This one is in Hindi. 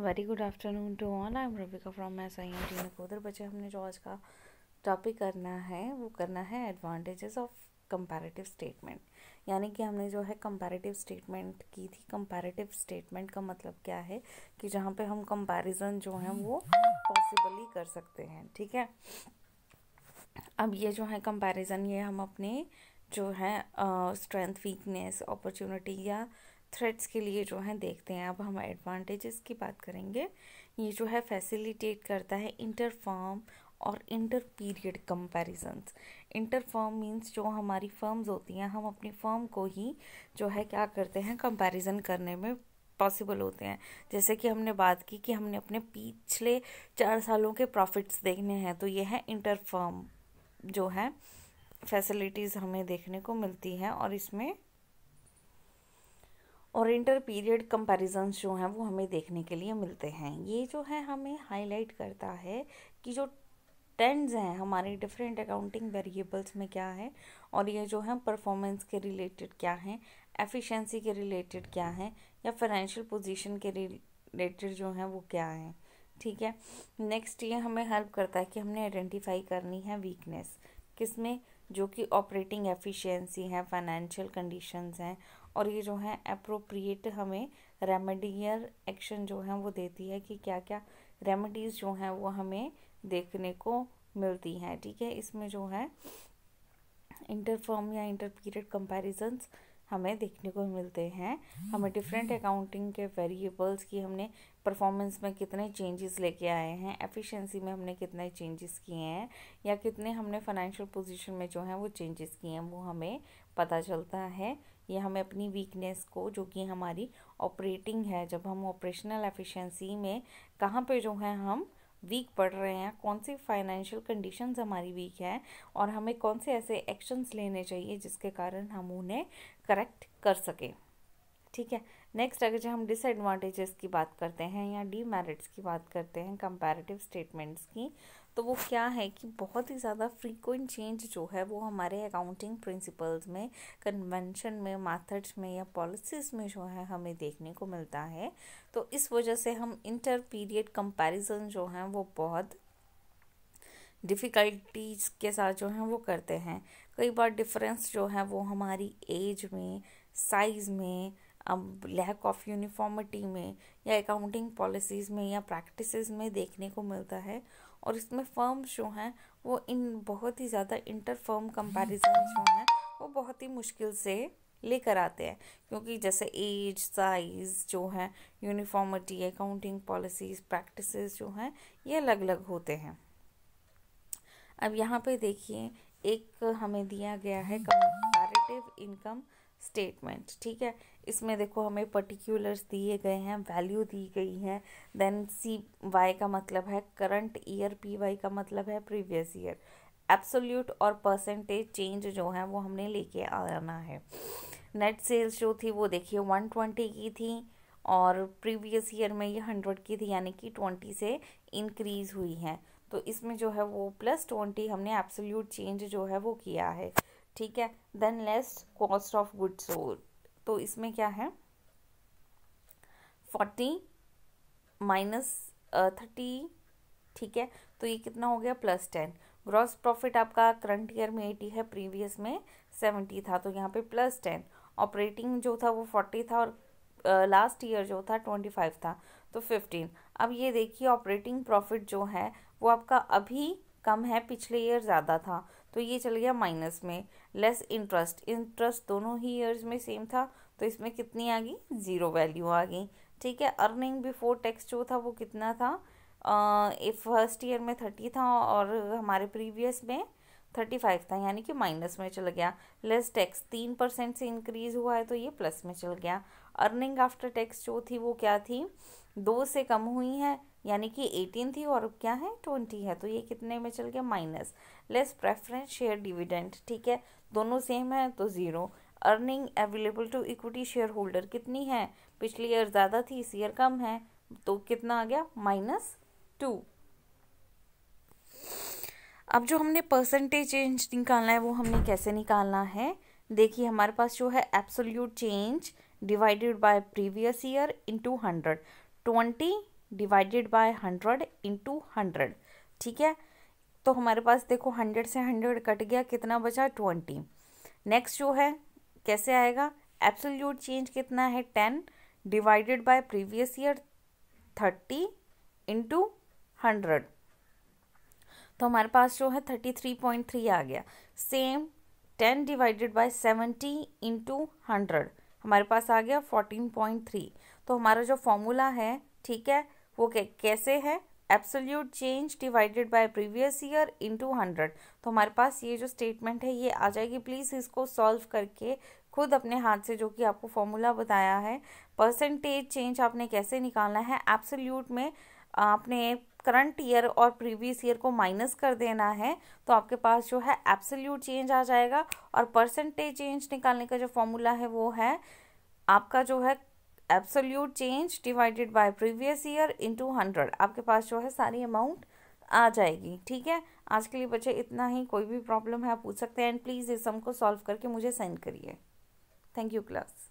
Very good afternoon to all I am Ravika from S I M T Nakodar बच्चे, हमने जो आज का टॉपिक करना है, वो करना है एडवांटेजेस ऑफ़ कंपैरेटिव स्टेटमेंट यानी कि हमने जो है कंपैरेटिव स्टेटमेंट की थी। कंपैरेटिव स्टेटमेंट का मतलब क्या है? कि जहाँ पे हम कंपैरिजन जो है, वो पॉसिबली कर सकते हैं। ठीक है? अब ये जो है कंपैरिजन ये हम अपने जो है स्ट्रेंथ वीकनेस अपॉर्चुनिटी या थ्रेड्स के लिए जो है देखते हैं। अब हम एडवांटेजेस की बात करेंगे। ये जो है फैसिलिटेट करता है इंटर फॉर्म और inter period comparisons inter form means जो हमारी फर्म्स होती हैं, हम अपनी फर्म को ही जो है क्या करते हैं कंपैरिजन करने में पॉसिबल होते हैं। जैसे कि हमने बात की कि हमने अपने पिछले चार सालों के प्रॉफिट्स देखने हैं तो ये है इंटर फर्म जो है फैसिलिटीज़ हमें देखने को मिलती हैं और इसमें और इंटर पीरियड कंपैरिजंस जो हैं, वो हमें देखने के लिए मिलते हैं। ये जो है, हमें हाईलाइट करता है कि जो ट्रेंड्स हैं, हमारे डिफरेंट अकाउंटिंग वेरिएबल्स में क्या है और ये जो है परफॉर्मेंस के रिलेटेड क्या हैं एफिशिएंसी के रिलेटेड क्या हैं, या फाइनेंशियल पोजीशन के रिलेटेड जो हैं, वो क्या हैं। ठीक है? नेक्स्ट ये हमें हेल्प करता है कि हमने आइडेंटिफाई करनी है वीकनेस किसमें? जो कि ऑपरेटिंग एफिशिएंसी है फाइनेंशियल कंडीशंस हैं और ये जो है अप्रोप्रिएट हमें रेमेडियल एक्शन जो है वो देती है कि क्या क्या रेमेडीज़ जो हैं वो हमें देखने को मिलती हैं, ठीक है? इसमें जो है इंटरफॉर्म या इंटरपीरियड कंपेरिजन्स हमें देखने को मिलते हैं। हमें डिफरेंट अकाउंटिंग के वेरिएबल्स की हमने परफॉर्मेंस में कितने चेंजेस लेके आए हैं एफिशिएंसी में हमने कितने चेंजेस किए हैं, या कितने हमने फाइनेंशियल पोजीशन में जो है वो चेंजेस किए हैं, वो हमें पता चलता है। या हमें अपनी वीकनेस को, जो कि हमारी ऑपरेटिंग है, जब हम ऑपरेशनल एफिशिएंसी में कहाँ पे जो है हम वीक पड़ रहे हैं, कौन सी फाइनेंशियल कंडीशंस हमारी वीक है और हमें कौन से ऐसे एक्शंस लेने चाहिए जिसके कारण हम उन्हें करेक्ट कर सकें। ठीक है? नेक्स्ट अगर जब हम डिसएडवांटेजेस की बात करते हैं या डीमेरिट्स की बात करते हैं कंपैरेटिव स्टेटमेंट्स की तो वो क्या है कि बहुत ही ज़्यादा फ्रीक्वेंट चेंज जो है वो हमारे अकाउंटिंग प्रिंसिपल्स में कन्वेंशन में मेथड्स में या पॉलिसीज़ में जो है हमें देखने को मिलता है। तो इस वजह से हम इंटर पीरियड कंपैरिजन जो हैं वो बहुत डिफ़िकल्टीज के साथ जो हैं वो करते हैं। कई बार डिफरेंस जो है वो हमारी एज में साइज़ में अब लैक ऑफ़ यूनिफॉर्मिटी में या अकाउंटिंग पॉलिसीज़ में या प्रैक्टिसेस में देखने को मिलता है और इसमें फर्म्स जो हैं, वो इन बहुत ही ज़्यादा इंटर फर्म कंपेरिजन जो हैं, वो बहुत ही मुश्किल से लेकर आते हैं। क्योंकि जैसे एज साइज़ जो है यूनिफॉर्मिटी अकाउंटिंग पॉलिसीज़ प्रैक्टिसेस जो हैं, ये अलग अलग होते हैं। अब यहाँ पे देखिए, एक हमें दिया गया है कंपैरेटिव इनकम स्टेटमेंट ठीक है? इसमें देखो हमें पर्टिकुलर्स दिए गए हैं वैल्यू दी गई है देन सी वाई का मतलब है करंट ईयर पी वाई का मतलब है प्रीवियस ईयर एब्सोल्यूट और परसेंटेज चेंज जो है वो हमने लेके आना है. नेट सेल्स जो थी वो देखिए वन ट्वेंटी की थी और प्रीवियस ईयर में ये हंड्रेड की थी, यानी कि ट्वेंटी से इंक्रीज़ हुई है. तो इसमें जो है वो प्लस ट्वेंटी हमने एब्सोल्यूट चेंज जो है वो किया है. ठीक है? Then less cost of good sold तो इसमें क्या है? फोर्टी माइनस थर्टी ठीक है? तो ये कितना हो गया? प्लस टेन ग्रॉस प्रॉफिट आपका करंट ईयर में एटी है प्रीवियस में सेवेंटी था तो यहाँ पे प्लस टेन ऑपरेटिंग जो था वो फोर्टी था और लास्ट uh, ईयर जो था ट्वेंटी फाइव था तो फिफ्टीन अब ये देखिए ऑपरेटिंग प्रॉफिट जो है वो आपका अभी कम है पिछले ईयर ज़्यादा था. तो ये चल गया माइनस में। लेस इंटरेस्ट इंटरेस्ट दोनों ही ईयर्स में सेम था तो इसमें कितनी आ गई? ज़ीरो वैल्यू आ गई। ठीक है अर्निंग बिफोर टैक्स जो था वो कितना था? फ़र्स्ट ईयर में थर्टी था और हमारे प्रीवियस में थर्टी फाइव था, यानी कि माइनस में चल गया। लेस टैक्स तीन परसेंट से इंक्रीज हुआ है तो ये प्लस में चल गया। अर्निंग आफ्टर टैक्स जो थी वो क्या थी? दो से कम हुई है यानी कि एटीन थी और क्या है, ट्वेंटी है तो ये कितने में चल गया? Minus. Less preference share dividend ठीक है? दोनों सेम है तो zero earning available to equity share holder कितनी है? पिछली ईयर ज़्यादा थी, इस ईयर कम है तो कितना आ गया? Minus two. अब जो हमने परसेंटेज चेंज निकालना है, वो हमने कैसे निकालना है? देखिए, हमारे पास जो है absolute change divided by previous year into hundred twenty divided by hundred into hundred ठीक है? तो हमारे पास देखो हंड्रेड से हंड्रेड कट गया, कितना बचा? ट्वेंटी नेक्स्ट जो है, कैसे आएगा? एब्सोल्यूट चेंज कितना है? Ten divided by previous year thirty into hundred तो हमारे पास जो है थर्टी थ्री पॉइंट थ्री आ गया। Same ten divided by seventy into hundred हमारे पास आ गया फोर्टीन पॉइंट थ्री तो हमारा जो फॉर्मूला है, ठीक है वो कैसे है? Absolute change divided by previous year into hundred तो हमारे पास ये जो स्टेटमेंट है, ये आ जाएगी। प्लीज़ इसको सॉल्व करके खुद अपने हाथ से जो कि आपको फॉर्मूला बताया है परसेंटेज चेंज आपने कैसे निकालना है? एब्सोल्यूट में आपने करंट ईयर और प्रीवियस ईयर को माइनस कर देना है तो आपके पास जो है एब्सोल्यूट चेंज आ जाएगा। और परसेंटेज चेंज निकालने का जो फॉर्मूला है, वो है आपका जो है absolute change divided by previous year into hundred आपके पास जो है सारी अमाउंट आ जाएगी, ठीक है? आज के लिए बच्चे इतना ही, कोई भी प्रॉब्लम है आप पूछ सकते हैं एंड प्लीज़ इस सम को सॉल्व करके मुझे सेंड करिए। Thank you class